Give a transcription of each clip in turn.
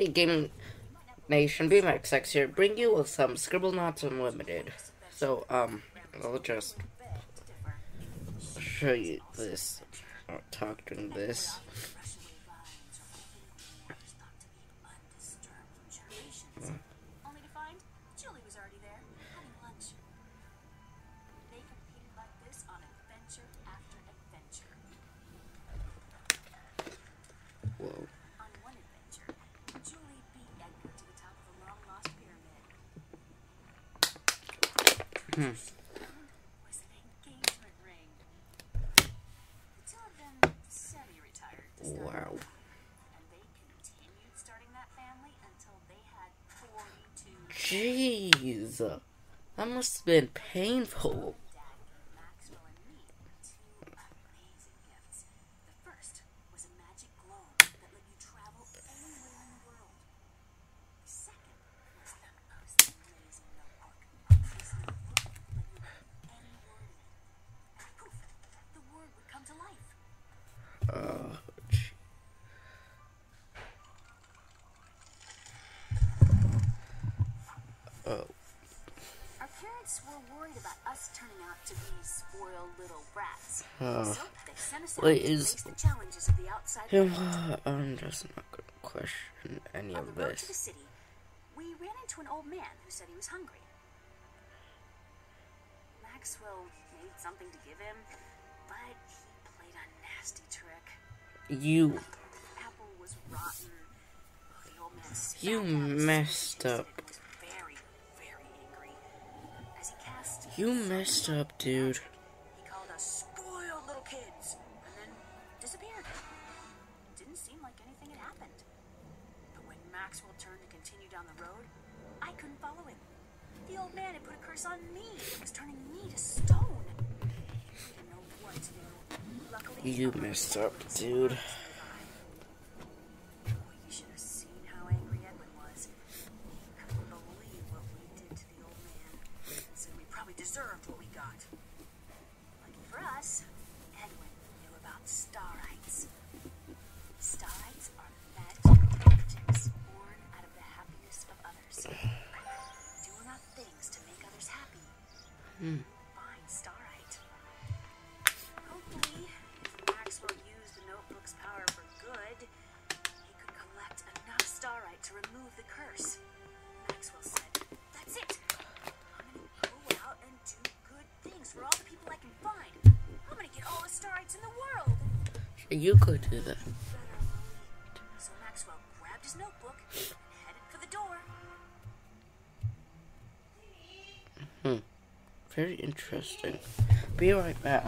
Hey, Gaming Nation, BMXX here, bring you with some Scribblenauts Unlimited. So, um, I'll just show you this, or talk during this. Been painful. Dad gave Maxwell and me two amazing gifts. The first was a magic globe that let you travel anywhere in the world. The second was the most amazing notebook. This notebook let you write any word in it. And poof, the word would come to life. Oh, gee. Oh, Our parents were worried about us turning out to be spoiled little brats. Oh. So they sent us to face the challenges of the outside you world. know, I'm just not gonna question any On of the road to the this. city, we ran into an old man who said he was hungry. Maxwell made something to give him, but he played a nasty trick. You, The apple was rotten. The old man You messed up. You messed up, dude. he called us spoiled little kids and then disappeared. Didn't seem like anything had happened. But when Maxwell turned to continue down the road, I couldn't follow him. The old man had put a curse on me. It was turning me to stone. We didn't know what to do. Luckily, You messed up, dude. So Maxwell grabbed his notebook and headed for the door. Very interesting. Be right back.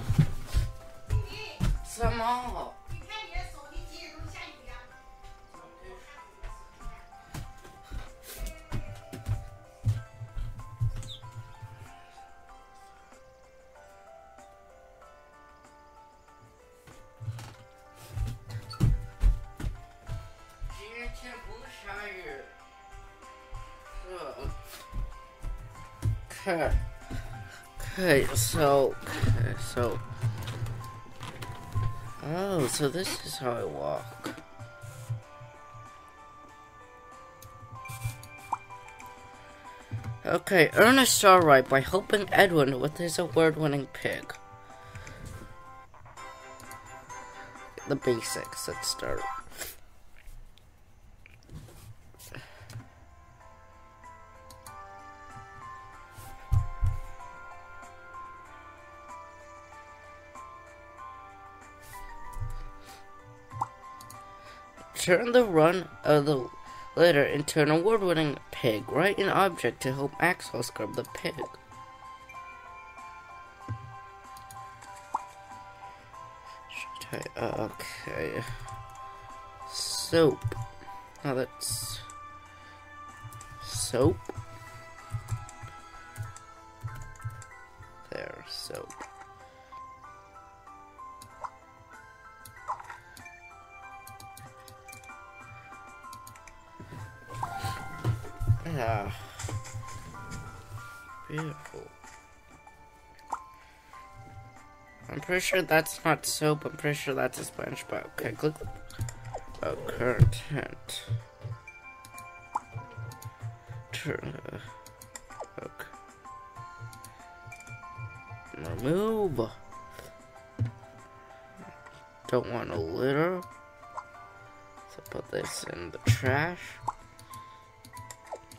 Some. Okay. Okay, so, okay, so. Oh, so this is how I walk. Okay, earn a star right by helping Edwin with his award-winning pig. The basics. Let's start. Turn the run of the litter into an award-winning pig. Write an object to help Axel scrub the pig. Uh, okay. Soap. Now that's soap. Pretty sure that's not soap. I'm pretty sure that's a sponge, but okay, click. Oh, content. turn. Uh, okay. Remove. Don't want a litter. So put this in the trash.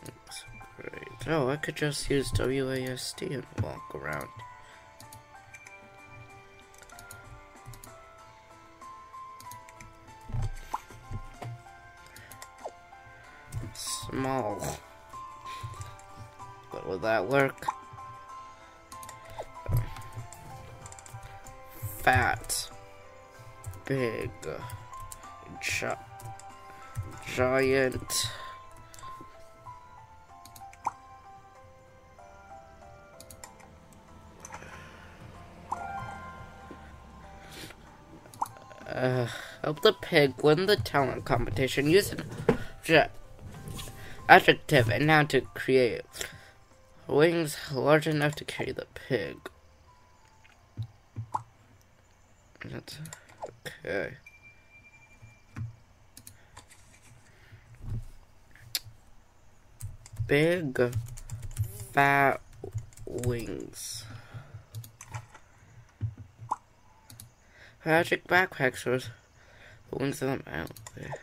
Looks great. Oh, I could just use WASD and walk around. Gi giant. Uh, help the pig win the talent competition. Use an adjective and noun to create wings large enough to carry the pig. That's okay. Big fat wings. Magic backpacks are the wings of the mountain.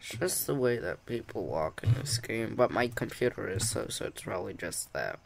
It's just the way that people walk in this game, but my computer is so, so it's probably just that.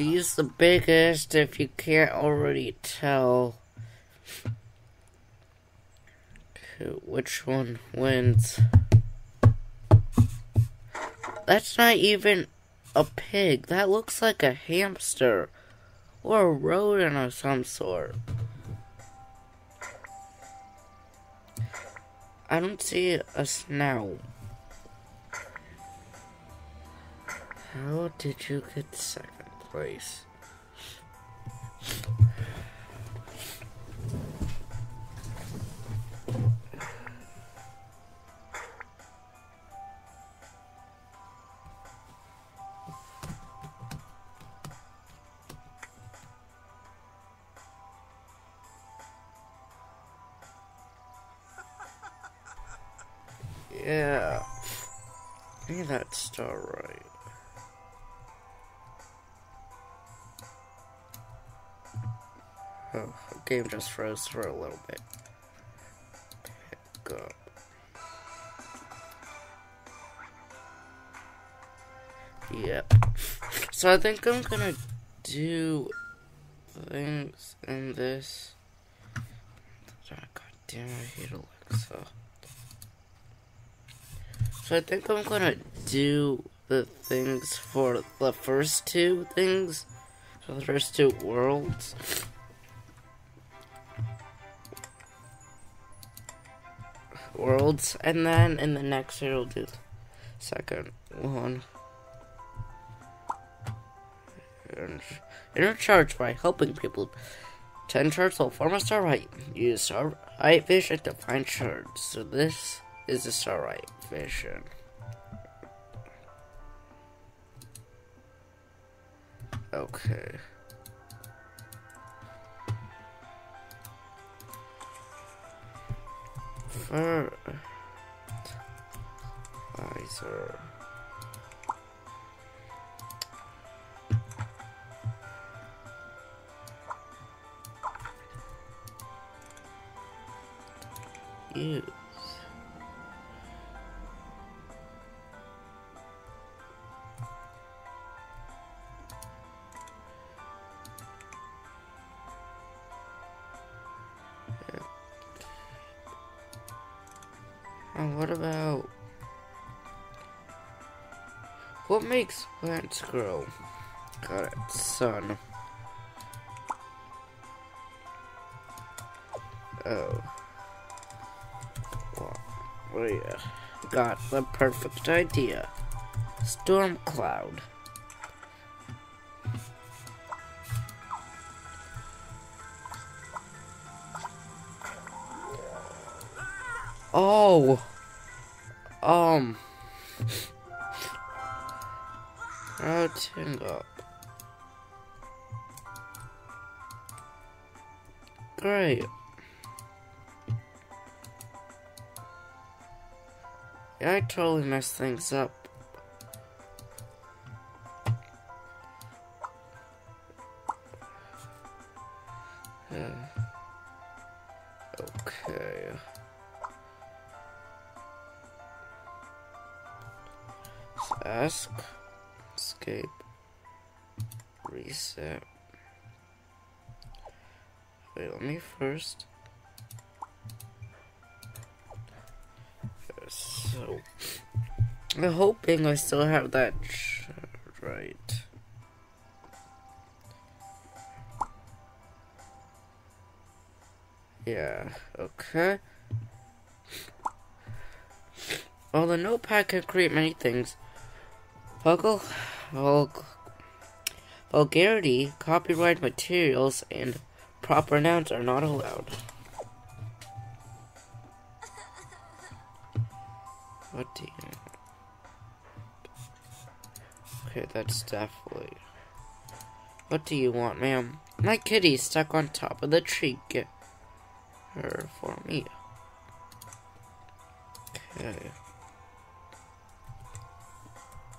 He's the biggest if you can't already tell. Which one wins? That's not even a pig. That looks like a hamster. Or a rodent of some sort. I don't see a snout. How did you get second place? Yeah. Maybe that's star Oh, game just froze for a little bit. Pick. Yep. So I think I'm gonna do things in this. God damn, I hate Alexa. So I think I'm gonna do the things for the first two things. So the first two worlds. And then in the next we'll do second one. And inner charge by helping people. Ten shards will form a starlight. Use starlight vision to find shards. So this is the starlight vision. Okay. Fertilizer. Use. And Plants grow? Got it, sun. Oh. Oh yeah. Got the perfect idea. Storm cloud. Oh. Um. Oh, Routing up. Great. Yeah, I totally messed things up. I'm I still have that right. Yeah, okay. Well, the notepad can create many things. Vulgar, vulg, vulgarity, copyright materials, and proper nouns are not allowed. What do you... Okay, that's definitely... What do you want, ma'am? My kitty stuck on top of the tree. Get her for me. Okay.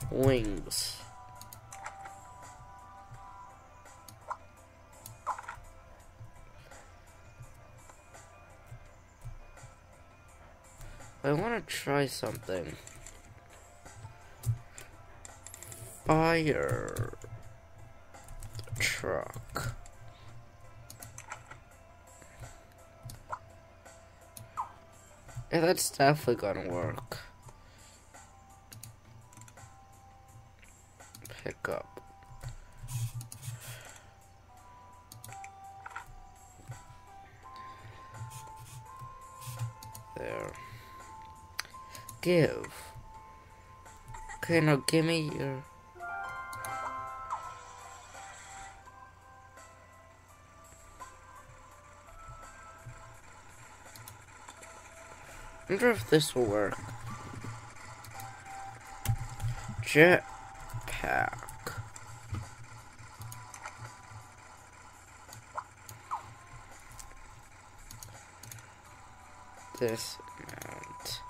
Wings. I want to try something. Fire truck. Yeah, that's definitely gonna work. Pick up. There. Give. Okay, now give me your... wonder if this will work. Jetpack. This amount.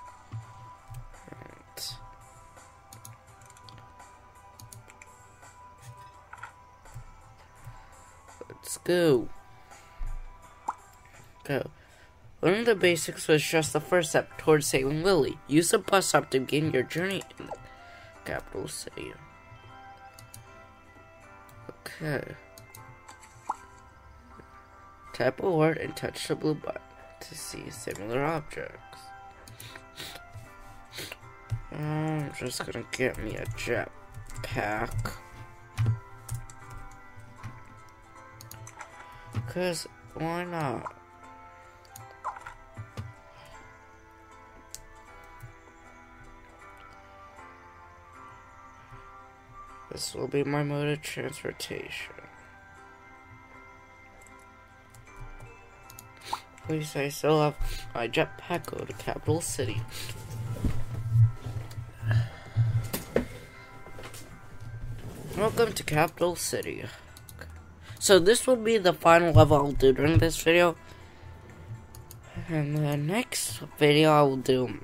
Right. Let's go. Go. Learning the basics was just the first step towards saving Lily. Use the bus stop to begin your journey in the capital city. Okay. Tap a word and touch the blue button to see similar objects. I'm just gonna get me a jetpack. Cause why not? This will be my mode of transportation. Please, I still have my jetpack go to capital city. Welcome to capital city. So this will be the final level I'll do during this video. And the next video I will do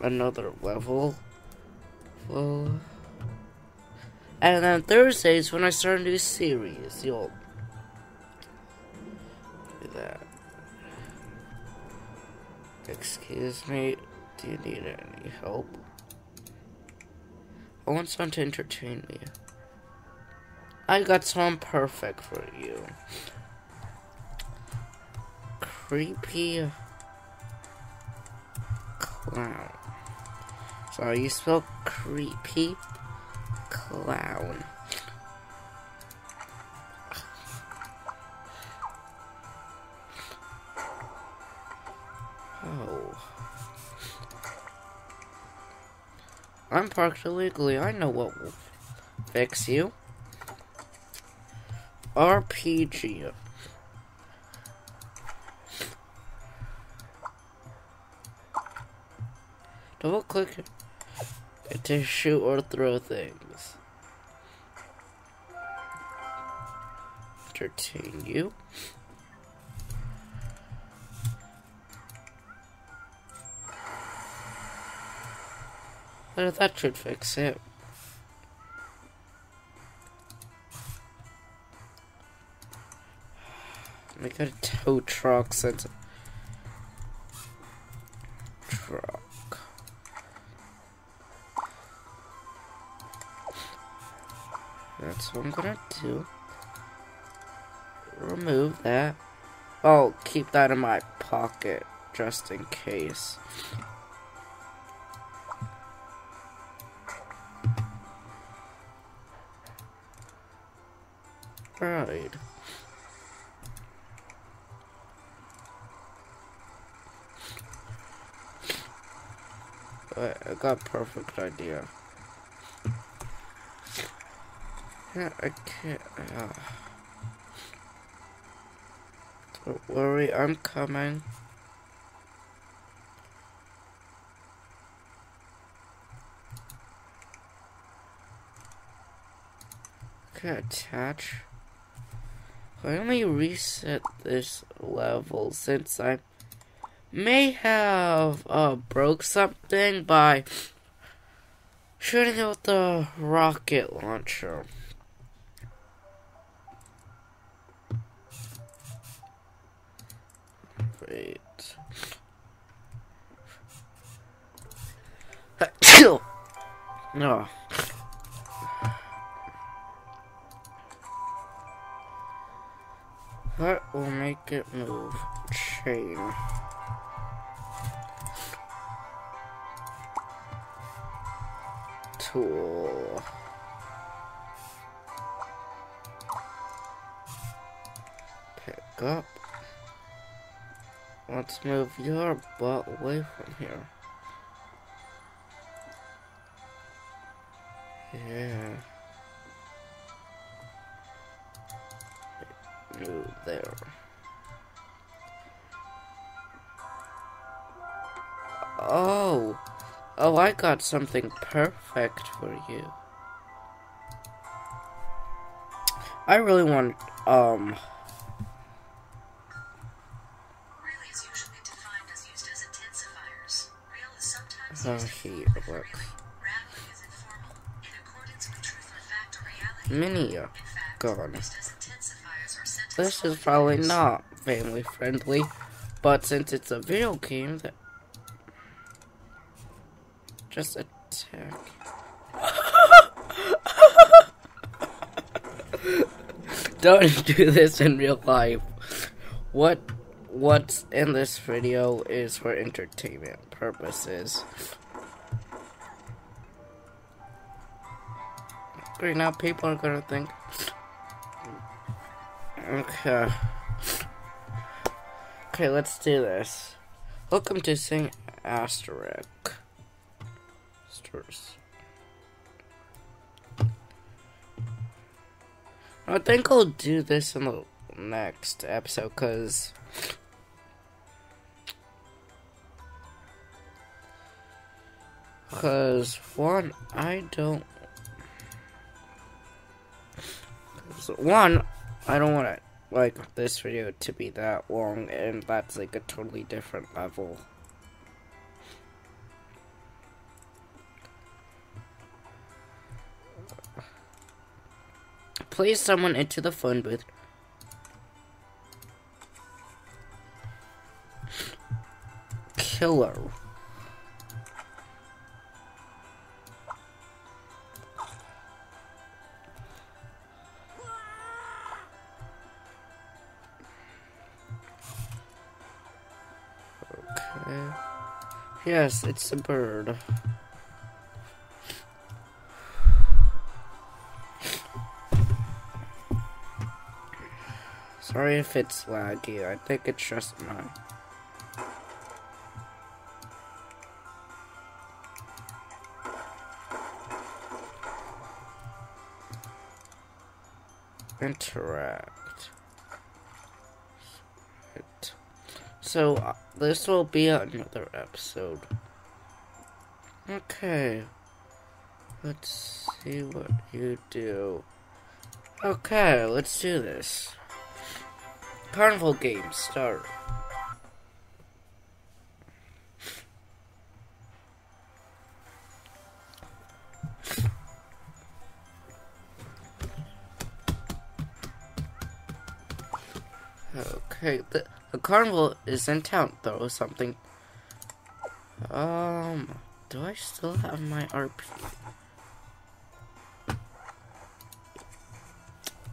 another level. Well, and then Thursdays when I start a new series, you'll do that. Excuse me, do you need any help? I want someone to entertain me. I got someone perfect for you. Creepy clown. Sorry, you spell creepy clown. Oh. I'm parked illegally. I know what will fix you. RPG. Double click to shoot or throw things. Entertain you. That should fix it. We got a tow truck since truck. That's what I'm gonna do. Remove that. I'll keep that in my pocket just in case. Right. I, I got perfect idea. Yeah, I can't. Uh, don't worry, I'm coming. Okay, attach. Let me reset this level since I may have uh, broke something by shooting out the rocket launcher. Move. Chain. Tool. Pick up. Let's move your butt away from here. Yeah. Move there. Oh, I got something perfect for you. I really want, um, Real is usually defined as used as intensifiers. Real is sometimes oh, here, look. Rattling is informal, in accordance with truth or fact or reality. Mini, In fact, gone. used as intensifiers or sentence This is probably not family friendly, but since it's a video game, that just attack. Don't do this in real life. What what's in this video is for entertainment purposes. Right now, people are gonna think. Okay. Okay, let's do this. Welcome to Sing Asterisk. I think I'll do this in the next episode because. Because, one, I don't. One, I don't want to like this video to be that long, and that's like a totally different level. Please, someone into the phone booth. Killer. Okay. Yes, it's a bird. Sorry if it's laggy. I think it's just mine. Interact. Right. So, uh, this will be another episode. Okay. Let's see what you do. Okay, let's do this. Carnival game start. Okay, the, the carnival is in town though, something. Um, do I still have my RP?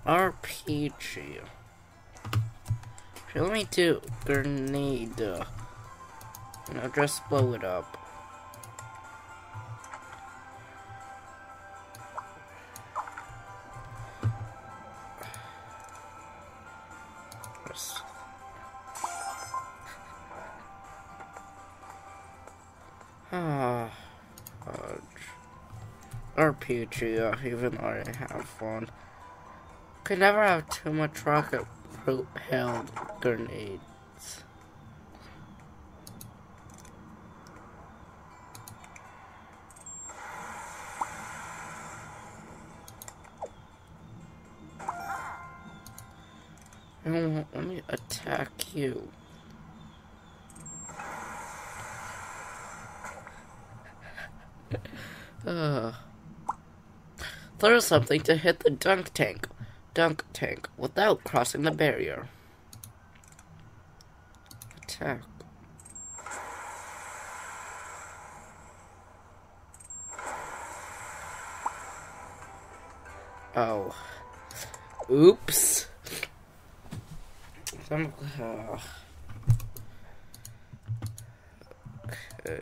RPG. Let me do grenade. And I'll just blow it up. Yes. Ah, fudge. RPG, uh, even though I have one. Could never have too much rocket propelled grenades. Let me attack you. Ugh. Throw something to hit the dunk tank. Dunk tank without crossing the barrier. Attack. Oh. Oops. Some, uh, okay.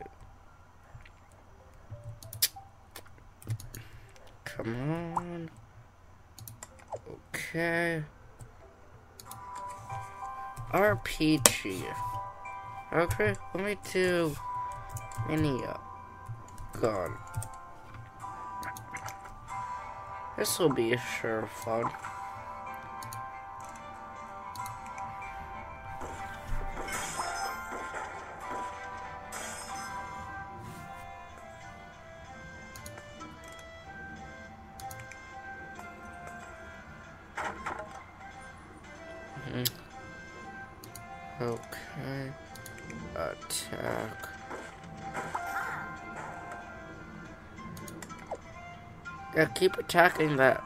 Come on. Okay. RPG. Okay, let me do mini uh, gun. This will be sure fun. Keep attacking that.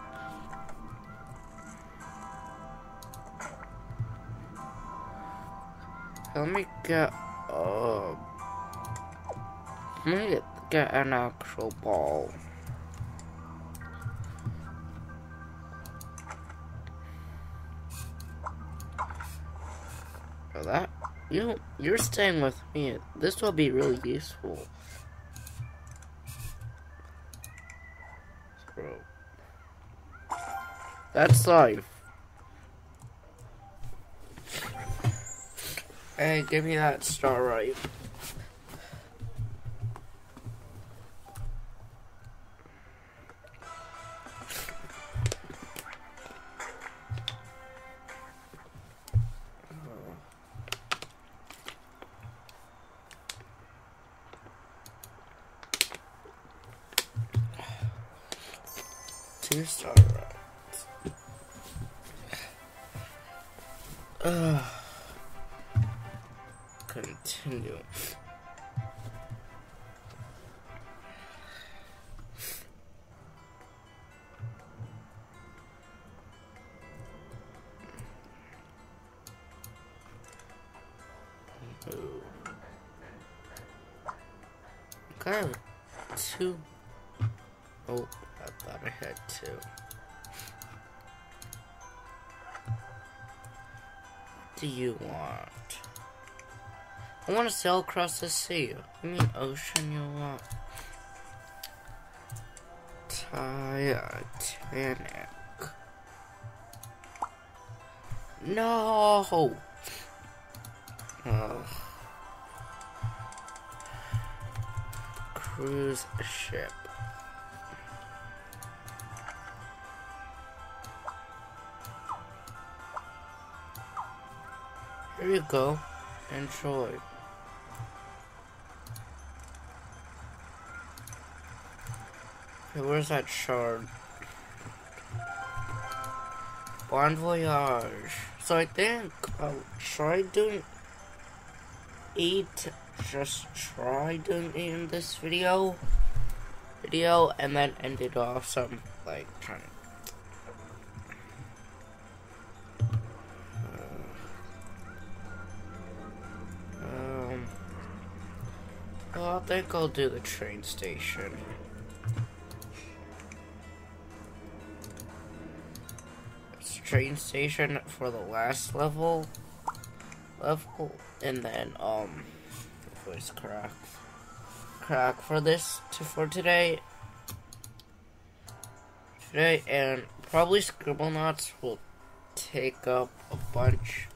Let me get, uh, let me get, an actual ball. That, you, you're staying with me. This will be really useful. That's life. Hey, give me that star right. Ooh. Okay, two. Oh, I thought I had two. What do you want? I want to sail across the sea. You mean ocean you want? Titanic. No. Ugh. Cruise ship. Here you go. Enjoy. Where's that shard? Bon voyage. So I think oh, I'll try doing eight. Just tried eight in this video. Video and then end it off some like trying. Um, well, I think I'll do the train station. It's train station for the last level. Level, and then um, voice crack, crack for this to for today. Today and probably Scribblenauts will take up a bunch.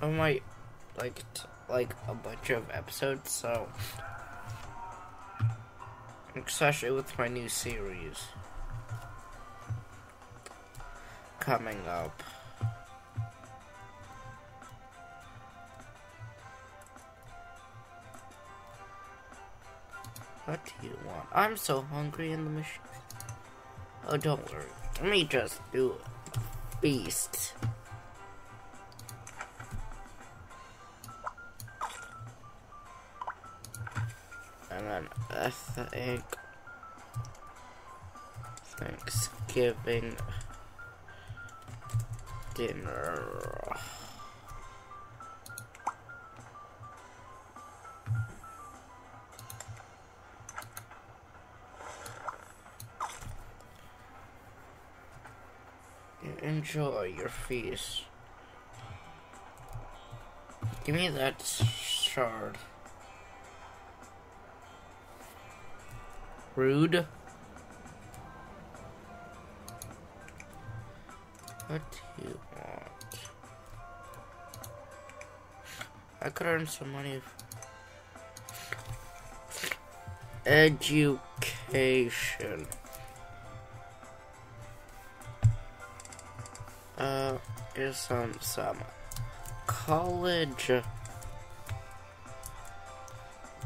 Of my like like a bunch of episodes so especially with my new series coming up what do you want? I'm so hungry in the machine oh don't worry. Let me just do it beast and then I think Thanksgiving dinner. Enjoy your feast. Give me that shard. Rude. What do you want? I could earn some money. Education. Uh, here's some some college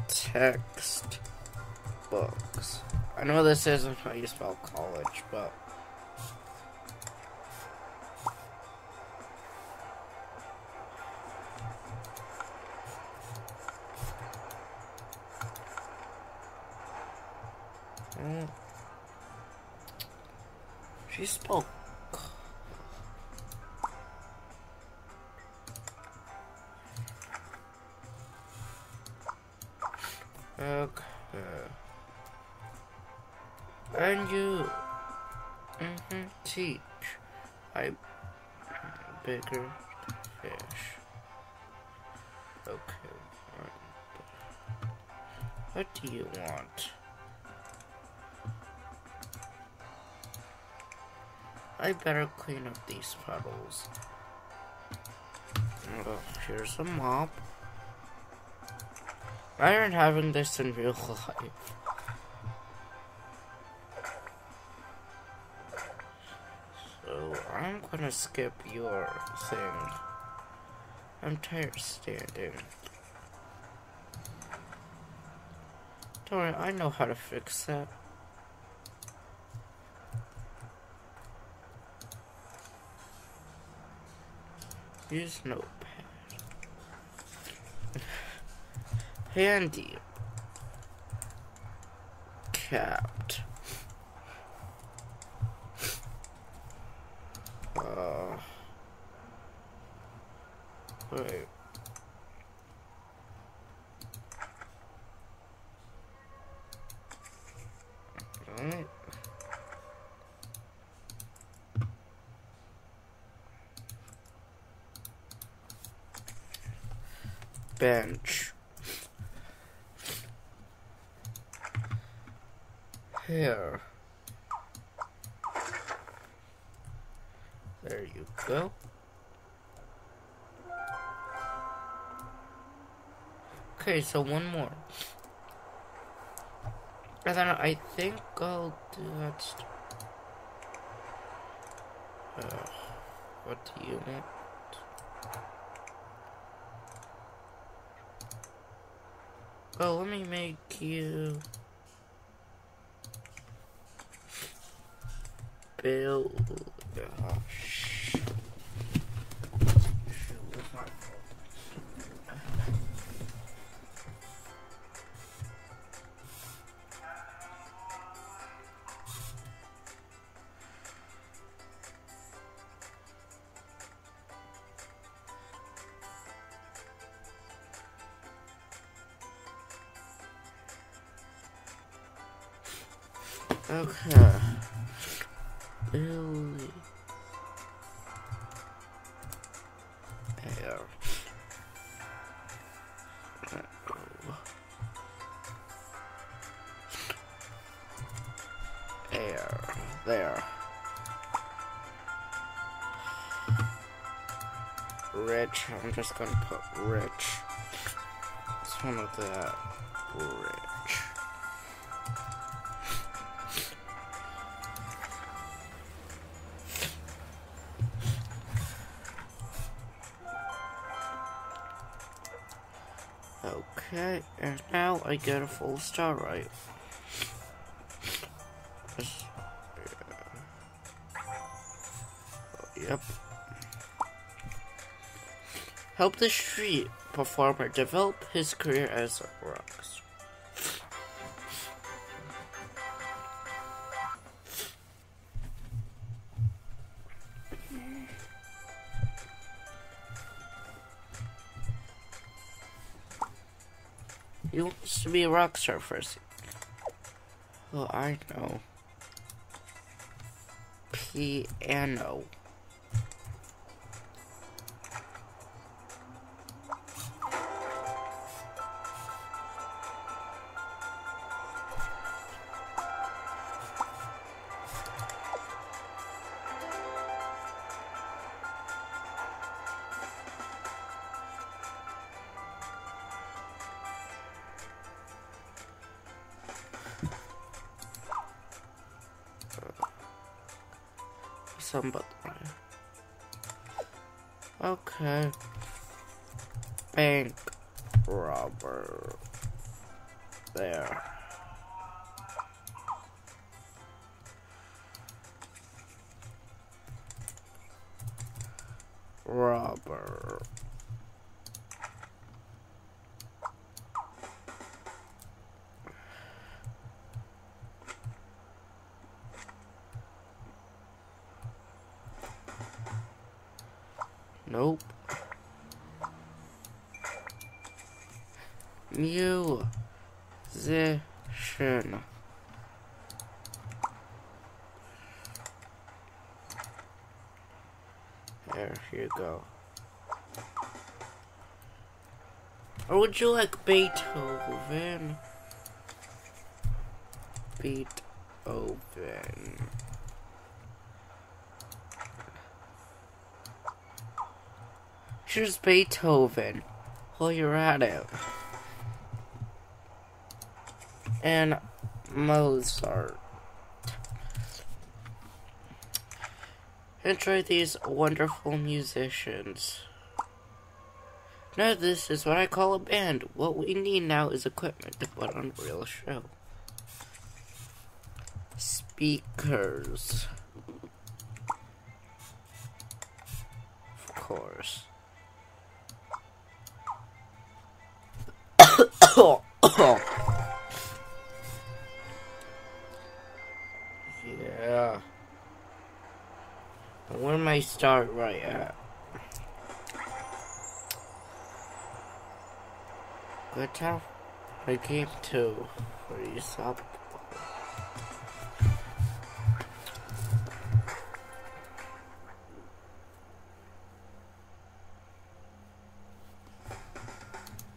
text books. I know this isn't how you spell college, but Mm. She spoke. Fish. Okay. What do you want? I better clean up these puddles. Oh, here's a mop. Imagine having this in real life. Gonna skip your thing. I'm tired standing. Don't worry, I know how to fix that. Use notepad. Handy. Capped. bench. Here. There you go. Okay, so one more. And then I think I'll do that. Uh, what do you want? Oh, let me make you build. Oh, Rich. I'm just gonna put rich. It's one of that. Rich. Okay, and now I get a full star right. Oh, yep. Help the street performer develop his career as a rock star. He wants to be a rock star first. Oh, I know. Piano. Bank robber. There. Robber. Nope. Musician. There here you go. Or would you like Beethoven? Beethoven. Here's Beethoven. While you're at it. And Mozart. Enjoy these wonderful musicians. Now this is what I call a band. What we need now is equipment to put on real show. Speakers. Of course. I start right at? Good job. I came to freeze up.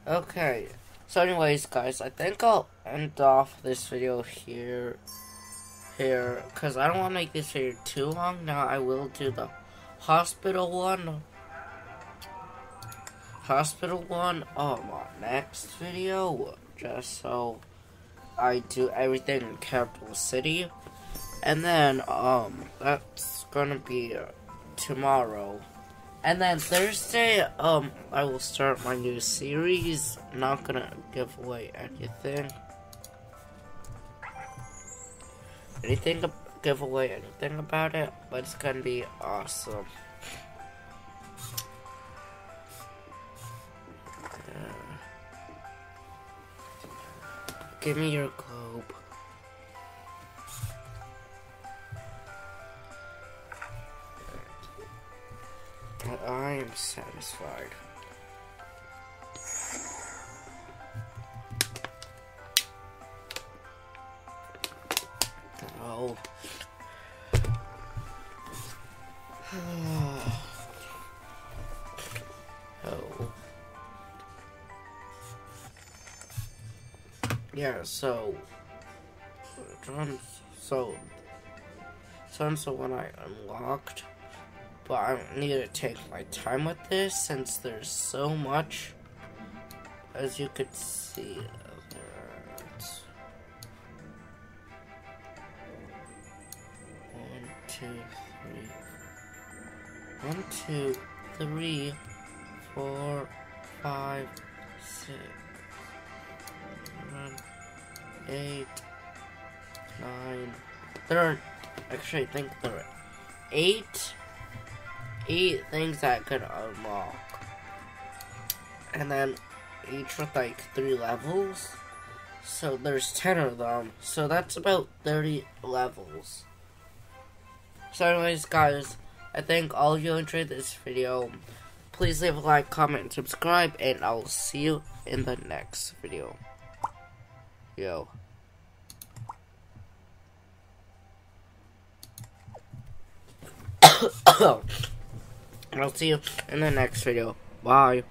Okay. So anyways, guys, I think I'll end off this video here. Here, because I don't want to make this video too long. Now I will do the hospital one. hospital one. Um next video just so I do everything in capital city. And then um that's gonna be tomorrow. And then Thursday um I will start my new series. Not gonna give away anything. Anything give away anything about it but it's gonna be awesome uh, Give me your globe. I am satisfied. Oh. oh. Yeah, so so so so when I unlocked but I need to take my time with this since there's so much as you could see two three one two three four five six seven, eight, nine. There are actually I think there are eight eight things that could unlock. And then each with like three levels. So there's ten of them. So that's about thirty levels. So anyways guys, I think all of you enjoyed this video. Please leave a like, comment, and subscribe, and I'll see you in the next video. Yo. I'll see you in the next video. Bye.